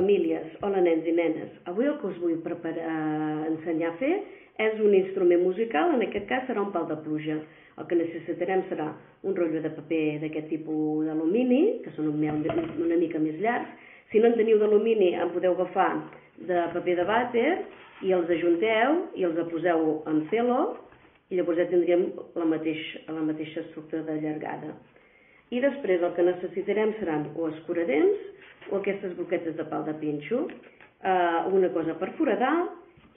famílies, hola nens i nenes. Avui el que us vull preparar, ensenyar a fer és un instrument musical, en aquest cas serà un pal de pluja. El que necessitarem serà un rotllo de paper d'aquest tipus d'alumini, que són una mica més llargs. Si no en teniu d'alumini, en podeu agafar de paper de vàter i els ajunteu i els poseu en celo i llavors ja tindríem la, mateix, la mateixa estructura de llargada. I després el que necessitarem seran o escuradents o aquestes boquetes de pal de pinxo, eh, una cosa per foradar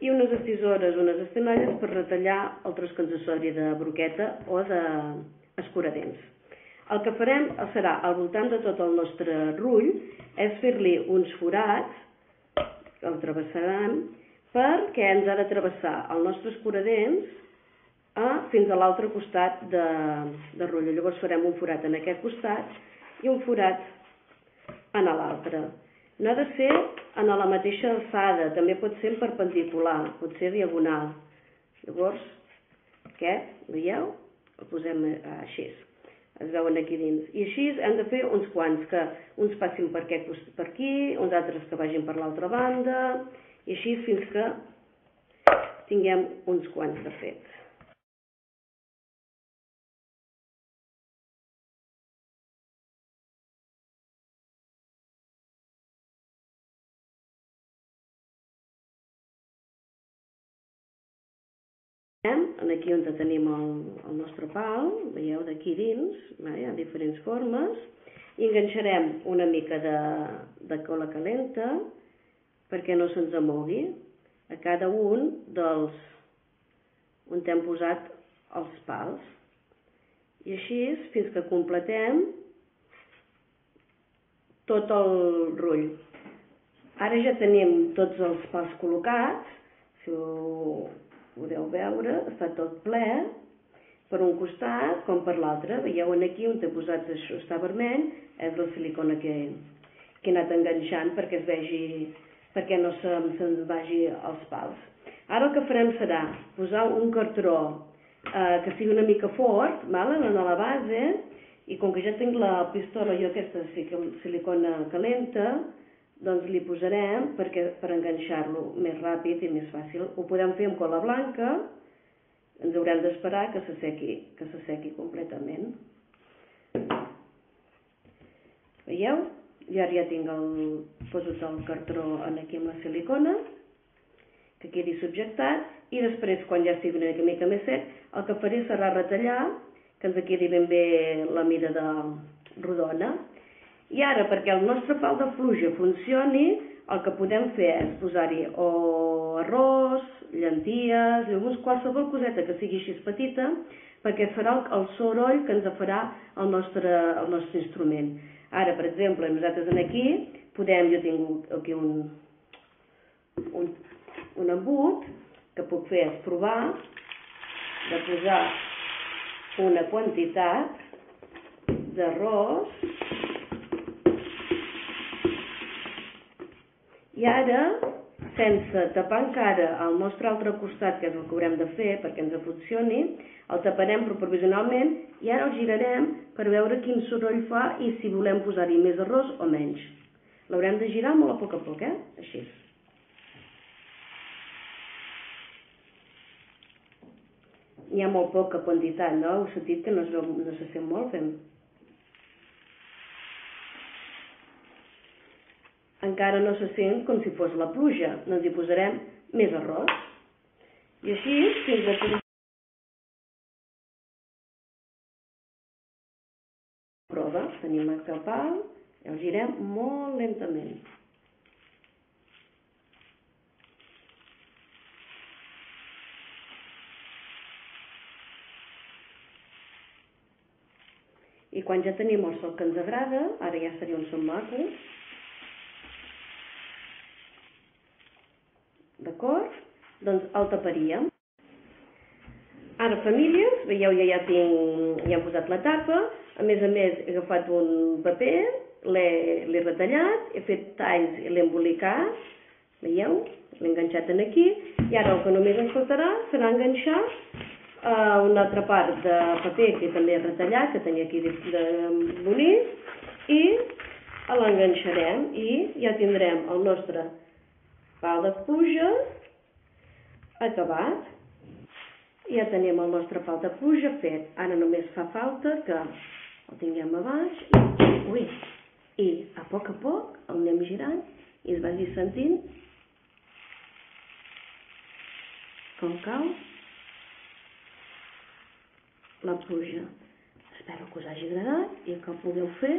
i unes estisores, unes estenalles per retallar el tros que ens assori de broqueta o d'escuradents. El que farem serà, al voltant de tot el nostre rull, és fer-li uns forats, que el travessaran, perquè ens ha de travessar el nostre escuradents a, fins a l'altre costat de, de rotlle. Llavors farem un forat en aquest costat i un forat en l'altre. No ha de ser en la mateixa alçada, també pot ser en perpendicular, pot ser diagonal. Llavors, aquest, veieu? El posem així. Es veuen aquí dins. I així hem de fer uns quants, que uns passin per, aquest, per aquí, uns altres que vagin per l'altra banda, i així fins que tinguem uns quants de fets. Aquí on tenim el, el nostre pal, veieu d'aquí dins, hi ha diferents formes, i enganxarem una mica de, de cola calenta perquè no se'ns amogui a cada un dels on hem posat els pals. I així fins que completem tot el rull. Ara ja tenim tots els pals col·locats, si ho podeu veure, està tot ple, per un costat com per l'altre. Veieu aquí on he posat això, està vermell, és la silicona que, que he anat enganxant perquè es vegi, perquè no se'n se, vagi els pals. Ara el que farem serà posar un cartró eh, que sigui una mica fort, val? en la base, i com que ja tinc la pistola jo aquesta silicona calenta, doncs li posarem perquè, per enganxar-lo més ràpid i més fàcil. Ho podem fer amb cola blanca, ens haurem d'esperar que s'assequi que s'assequi completament. Veieu? Jo ara ja tinc el, poso el cartró aquí amb la silicona, que quedi subjectat, i després, quan ja estigui una mica més sec, el que faré serà retallar, que ens quedi ben bé la mida de rodona, i ara, perquè el nostre pal de pluja funcioni, el que podem fer és posar-hi o arròs, llenties, llavors qualsevol coseta que sigui així petita, perquè farà el, el soroll que ens farà el nostre, el nostre instrument. Ara, per exemple, nosaltres aquí podem, jo tinc aquí un, un, un embut, que puc fer és provar de posar una quantitat d'arròs I ara, sense tapar encara el nostre altre costat, que és el que haurem de fer perquè ens funcioni, el taparem provisionalment i ara el girarem per veure quin soroll fa i si volem posar-hi més arròs o menys. L'haurem de girar molt a poc a poc, eh? Així. Hi ha molt poca quantitat, no? Heu sentit que no, no se sent molt fem encara no se sent com si fos la pluja. Doncs hi posarem més arròs. I així, fins a prova, tenim el capal i el girem molt lentament. I quan ja tenim el sol que ens agrada, ara ja seria un son maco, D'acord? Doncs el taparíem. Ara, famílies, veieu, ja, ja, tinc, ja hem posat la tapa, a més a més he agafat un paper, l'he retallat, he fet talls i l'he embolicat, veieu? L'he enganxat en aquí, i ara el que només ens faltarà serà enganxar uh, una altra part de paper que també he retallat, que tenia aquí de, de bonís, i l'enganxarem i ja tindrem el nostre pal de pluja acabat. Ja tenim el nostre pal de pluja fet. Ara només fa falta que el tinguem a baix i, ui, i a poc a poc el anem girant i es vagi sentint com cau la pluja. Espero que us hagi agradat i que ho pugueu fer